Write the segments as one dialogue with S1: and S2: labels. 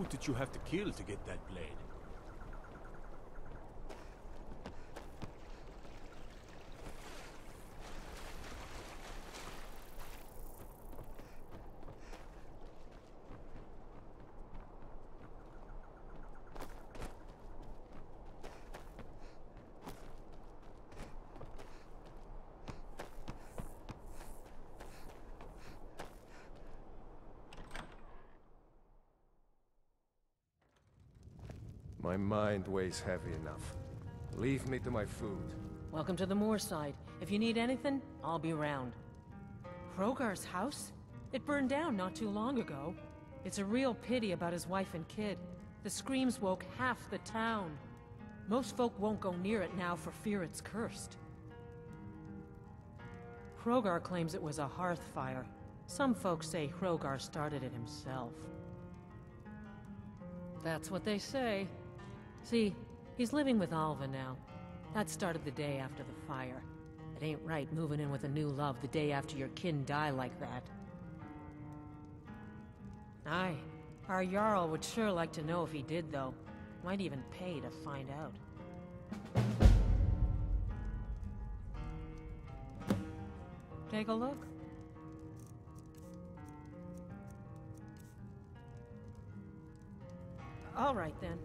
S1: Who did you have to kill to get that blade?
S2: My mind weighs heavy enough. Leave me to my food.
S3: Welcome to the Moorside. If you need anything, I'll be round. Hrogar's house? It burned down not too long ago. It's a real pity about his wife and kid. The screams woke half the town. Most folk won't go near it now for fear it's cursed. Hrogar claims it was a hearth fire. Some folks say Hrogar started it himself. That's what they say. See, he's living with Alva now. That started the day after the fire. It ain't right moving in with a new love the day after your kin die like that. Aye. Our Jarl would sure like to know if he did, though. Might even pay to find out. Take a look. All right, then.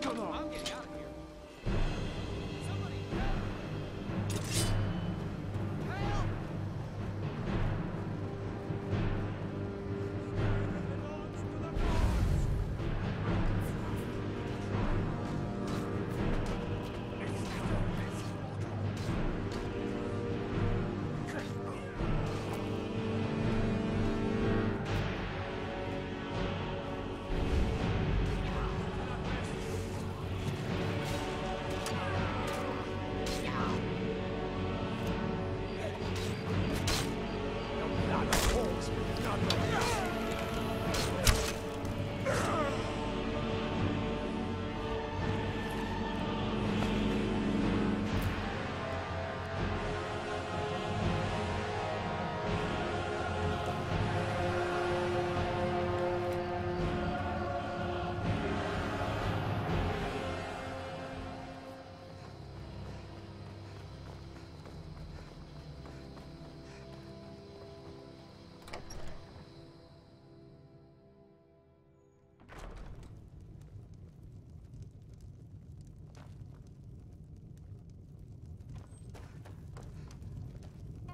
S3: Come on. I'm getting out of here.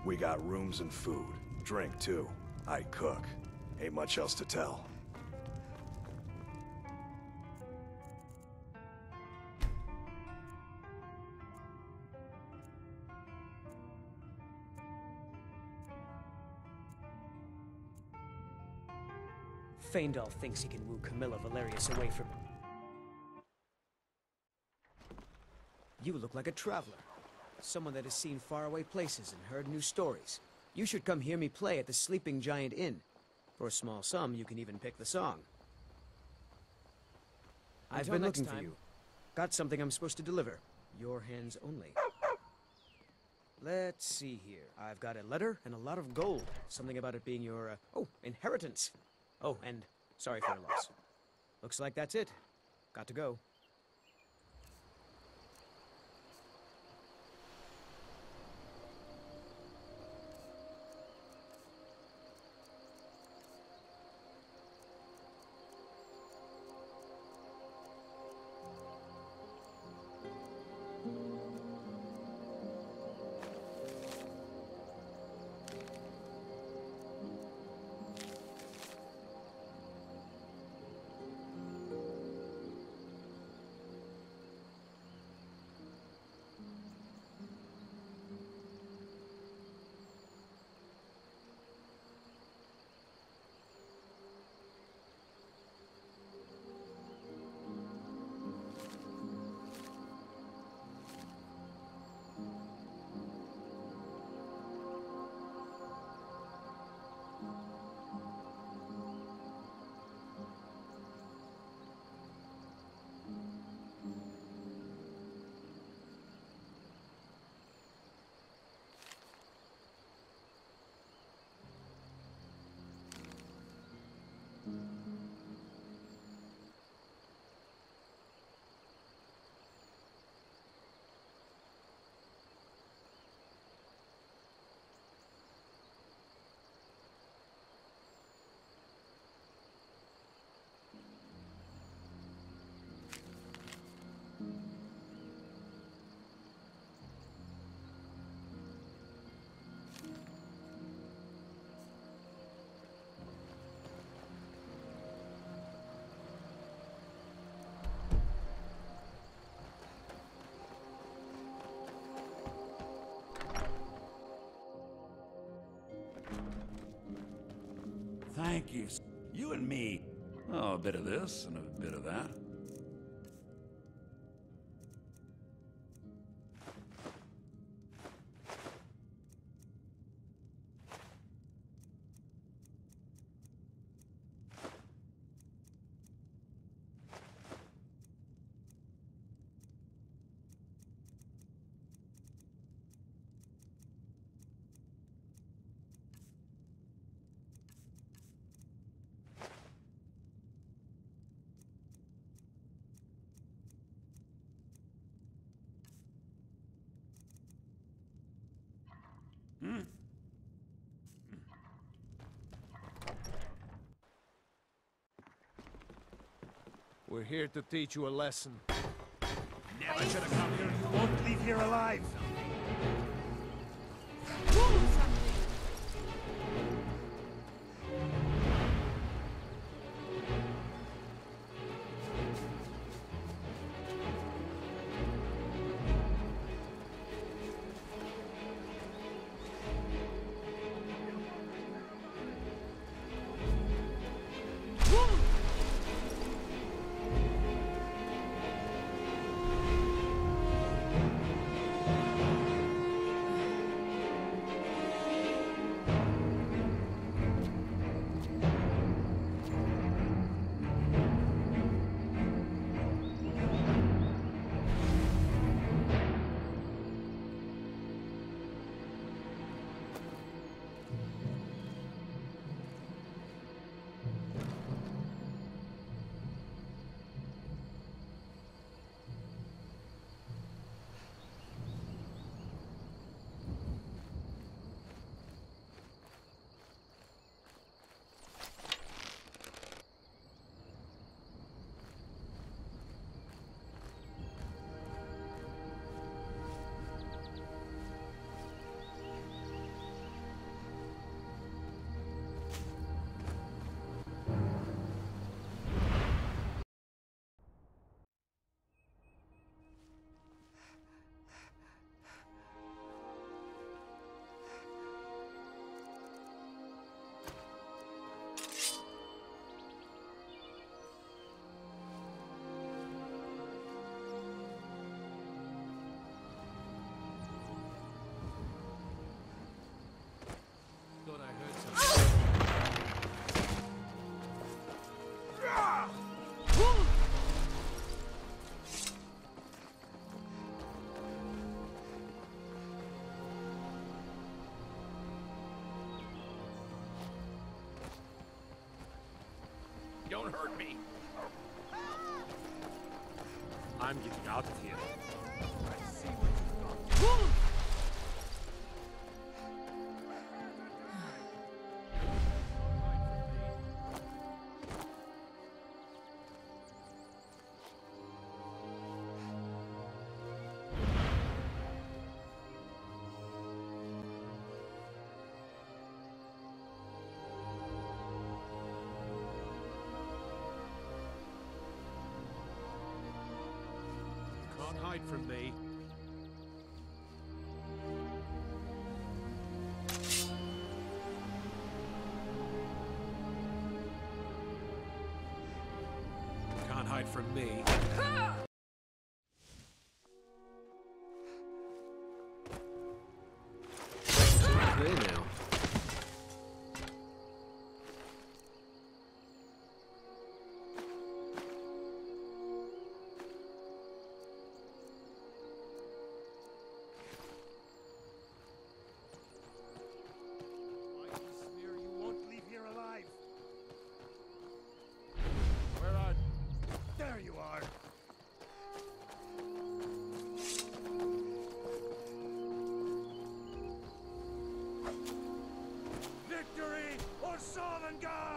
S4: We got rooms and food. Drink, too. I cook. Ain't much else to tell.
S5: Faendal thinks he can woo Camilla Valerius away from... You look like a traveler. Someone that has seen faraway places and heard new stories. You should come hear me play at the Sleeping Giant Inn. For a small sum, you can even pick the song. I've been looking for you. Got something I'm supposed to deliver. Your hands only. Let's see here. I've got a letter and a lot of gold. Something about it being your, uh, oh, inheritance. Oh, and sorry for your loss. Looks like that's it. Got to go.
S6: Thank you. You and me. Oh, a bit of this and a bit of that.
S2: We're here to teach you a lesson.
S6: Never should have come here. You won't leave here alive.
S1: Don't hurt me. I'm getting out of here. Can't hide from me. Can't hide from me.
S2: Ah! Sovngarde!